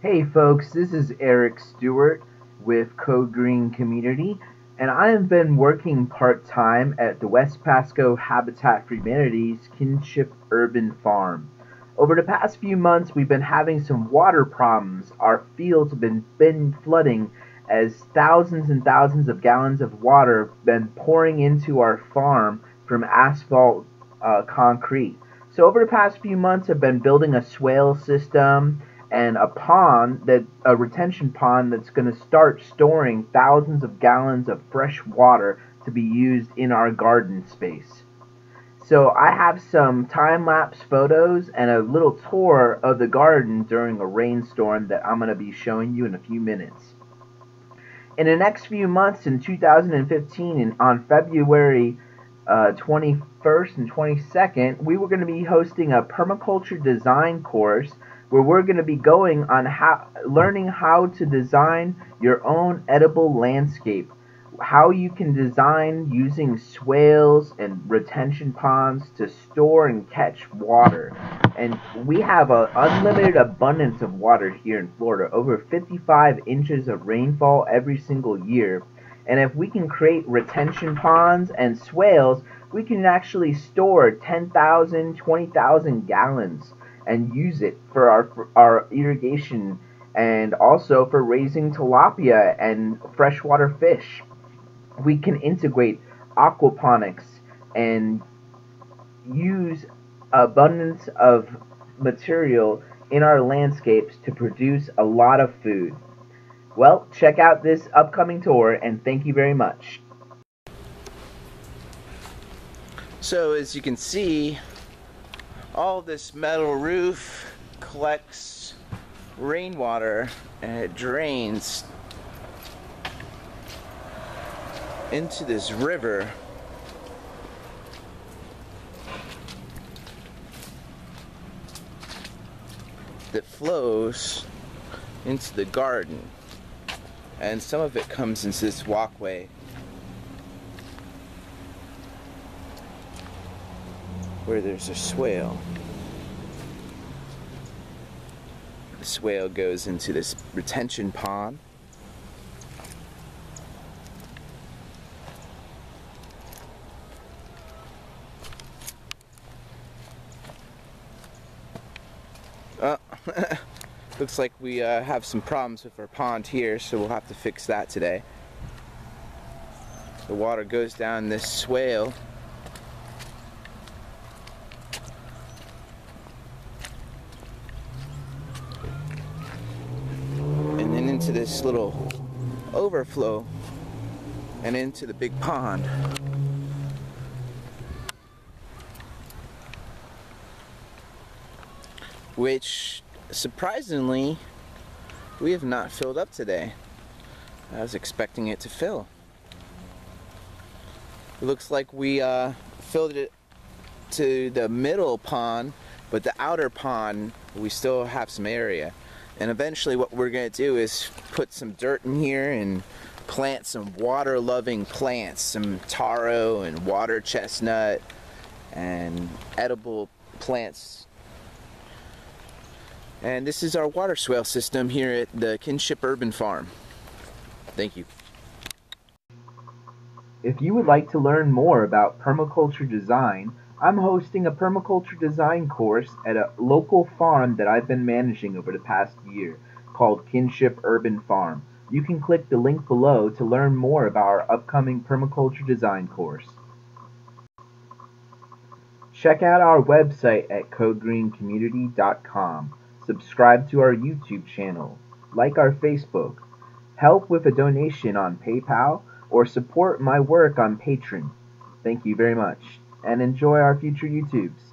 Hey folks, this is Eric Stewart with Code Green Community, and I have been working part time at the West Pasco Habitat for Humanity's Kinship Urban Farm. Over the past few months, we've been having some water problems. Our fields have been, been flooding as thousands and thousands of gallons of water have been pouring into our farm from asphalt uh, concrete. So over the past few months, I've been building a swale system and a pond that a retention pond that's going to start storing thousands of gallons of fresh water to be used in our garden space. So I have some time lapse photos and a little tour of the garden during a rainstorm that I'm going to be showing you in a few minutes. In the next few months in 2015 and on February uh, 21st and 22nd, we were going to be hosting a permaculture design course where we're going to be going on how learning how to design your own edible landscape. How you can design using swales and retention ponds to store and catch water. And we have an unlimited abundance of water here in Florida over 55 inches of rainfall every single year. And if we can create retention ponds and swales we can actually store 10,000 20,000 gallons and use it for our for our irrigation and also for raising tilapia and freshwater fish. We can integrate aquaponics and use abundance of material in our landscapes to produce a lot of food. Well, check out this upcoming tour and thank you very much. So as you can see, all this metal roof collects rainwater and it drains into this river. That flows into the garden. And some of it comes into this walkway where there's a swale. The swale goes into this retention pond. Looks like we uh, have some problems with our pond here, so we'll have to fix that today. The water goes down this swale into this little overflow and into the big pond. Which, surprisingly, we have not filled up today. I was expecting it to fill. It looks like we uh, filled it to the middle pond, but the outer pond, we still have some area. And eventually what we're going to do is put some dirt in here and plant some water loving plants, some taro and water chestnut and edible plants. And this is our water swale system here at the Kinship Urban Farm. Thank you. If you would like to learn more about permaculture design, I'm hosting a permaculture design course at a local farm that I've been managing over the past year called Kinship Urban Farm. You can click the link below to learn more about our upcoming permaculture design course. Check out our website at codegreencommunity.com. Subscribe to our YouTube channel. Like our Facebook. Help with a donation on PayPal or support my work on Patreon. Thank you very much and enjoy our future YouTubes.